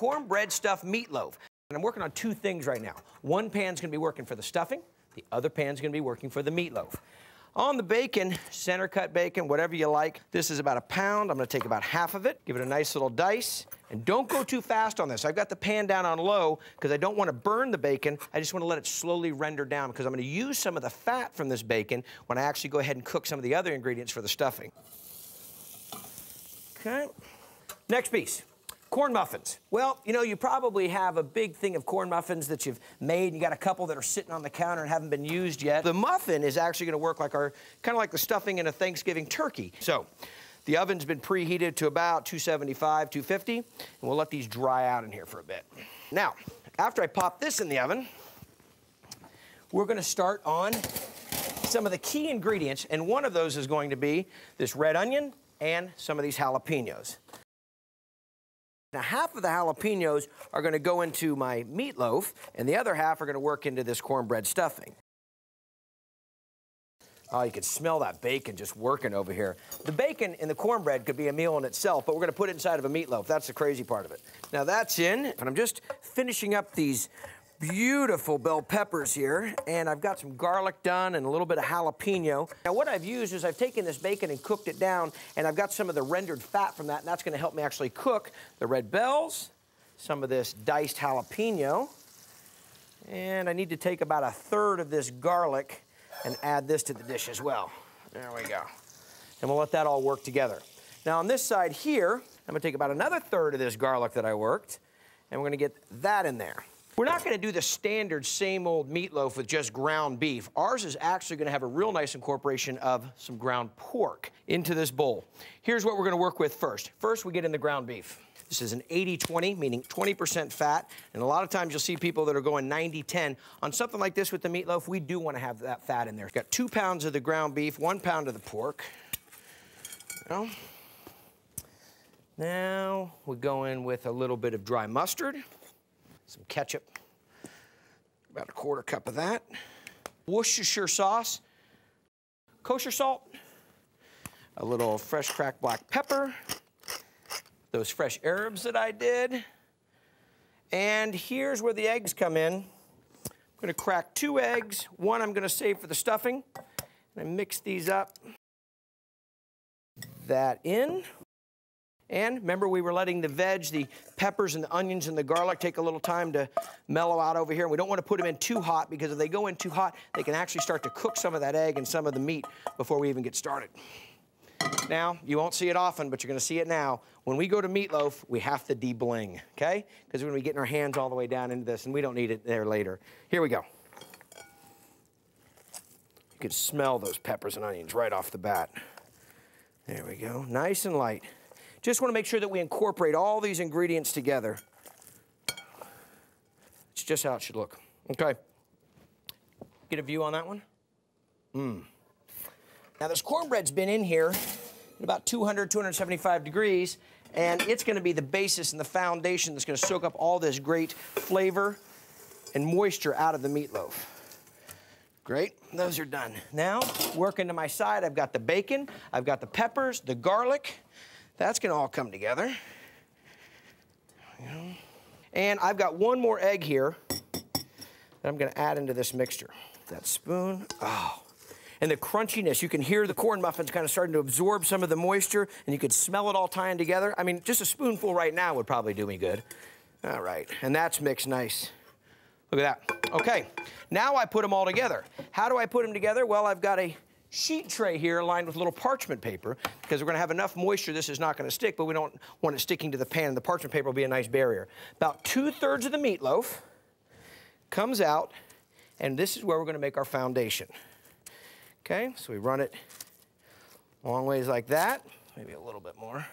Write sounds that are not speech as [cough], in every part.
cornbread stuffed meatloaf. And I'm working on two things right now. One pan's gonna be working for the stuffing, the other pan's gonna be working for the meatloaf. On the bacon, center cut bacon, whatever you like, this is about a pound. I'm gonna take about half of it, give it a nice little dice, and don't go too fast on this. I've got the pan down on low because I don't wanna burn the bacon. I just wanna let it slowly render down because I'm gonna use some of the fat from this bacon when I actually go ahead and cook some of the other ingredients for the stuffing. Okay. Next piece. Corn muffins. Well, you know, you probably have a big thing of corn muffins that you've made. And you got a couple that are sitting on the counter and haven't been used yet. The muffin is actually going to work like our, kind of like the stuffing in a Thanksgiving turkey. So, the oven's been preheated to about 275, 250, and we'll let these dry out in here for a bit. Now, after I pop this in the oven, we're going to start on some of the key ingredients, and one of those is going to be this red onion and some of these jalapenos. Now, half of the jalapenos are going to go into my meatloaf, and the other half are going to work into this cornbread stuffing. Oh, you can smell that bacon just working over here. The bacon in the cornbread could be a meal in itself, but we're going to put it inside of a meatloaf. That's the crazy part of it. Now, that's in, and I'm just finishing up these beautiful bell peppers here, and I've got some garlic done and a little bit of jalapeno. Now what I've used is I've taken this bacon and cooked it down, and I've got some of the rendered fat from that, and that's gonna help me actually cook the red bells, some of this diced jalapeno, and I need to take about a third of this garlic and add this to the dish as well. There we go. And we'll let that all work together. Now on this side here, I'm gonna take about another third of this garlic that I worked, and we're gonna get that in there. We're not going to do the standard same old meatloaf with just ground beef. Ours is actually going to have a real nice incorporation of some ground pork into this bowl. Here's what we're going to work with first. First, we get in the ground beef. This is an 80-20, meaning 20% fat. And a lot of times you'll see people that are going 90-10. On something like this with the meatloaf, we do want to have that fat in there. Got two pounds of the ground beef, one pound of the pork. Now, now we go in with a little bit of dry mustard some ketchup, about a quarter cup of that, Worcestershire sauce, kosher salt, a little fresh cracked black pepper, those fresh herbs that I did, and here's where the eggs come in. I'm gonna crack two eggs. One I'm gonna save for the stuffing. And I mix these up. That in. And remember, we were letting the veg, the peppers and the onions and the garlic take a little time to mellow out over here. And we don't want to put them in too hot because if they go in too hot, they can actually start to cook some of that egg and some of the meat before we even get started. Now, you won't see it often, but you're going to see it now. When we go to meatloaf, we have to debling, okay? Because we're to be getting our hands all the way down into this, and we don't need it there later. Here we go. You can smell those peppers and onions right off the bat. There we go. Nice and light. Just want to make sure that we incorporate all these ingredients together. It's just how it should look. Okay. Get a view on that one? Mmm. Now this cornbread's been in here at about 200, 275 degrees, and it's gonna be the basis and the foundation that's gonna soak up all this great flavor and moisture out of the meatloaf. Great, those are done. Now, working to my side, I've got the bacon, I've got the peppers, the garlic, that's gonna all come together. And I've got one more egg here that I'm gonna add into this mixture. That spoon, oh. And the crunchiness, you can hear the corn muffins kind of starting to absorb some of the moisture and you could smell it all tying together. I mean, just a spoonful right now would probably do me good. All right, and that's mixed nice. Look at that. Okay, now I put them all together. How do I put them together? Well, I've got a sheet tray here lined with little parchment paper because we're going to have enough moisture this is not going to stick, but we don't want it sticking to the pan. The parchment paper will be a nice barrier. About two-thirds of the meatloaf comes out, and this is where we're going to make our foundation. Okay, so we run it long ways like that, maybe a little bit more.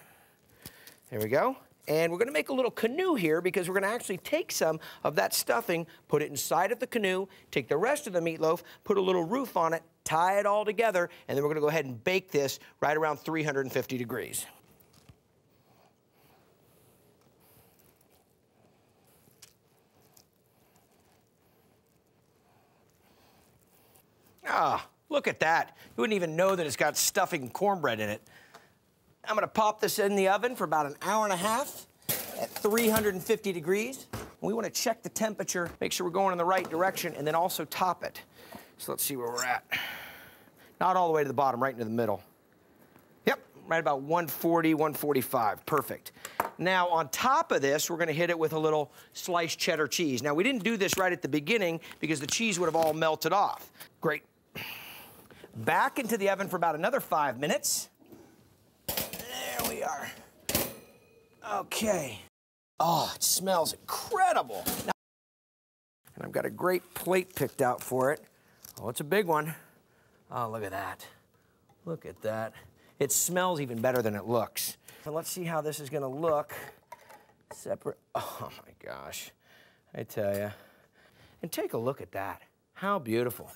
There we go. And we're gonna make a little canoe here because we're gonna actually take some of that stuffing, put it inside of the canoe, take the rest of the meatloaf, put a little roof on it, tie it all together, and then we're gonna go ahead and bake this right around 350 degrees. Ah, look at that. You wouldn't even know that it's got stuffing cornbread in it. I'm gonna pop this in the oven for about an hour and a half. at 350 degrees. We want to check the temperature, make sure we're going in the right direction, and then also top it. So let's see where we're at. Not all the way to the bottom, right into the middle. Yep, right about 140, 145. Perfect. Now, on top of this, we're going to hit it with a little sliced cheddar cheese. Now, we didn't do this right at the beginning because the cheese would have all melted off. Great. Back into the oven for about another five minutes. There we are. Okay. Oh, it smells incredible. And I've got a great plate picked out for it. Oh, it's a big one. Oh, look at that. Look at that. It smells even better than it looks. So let's see how this is gonna look. Separate, [laughs] oh my gosh. I tell you. And take a look at that. How beautiful.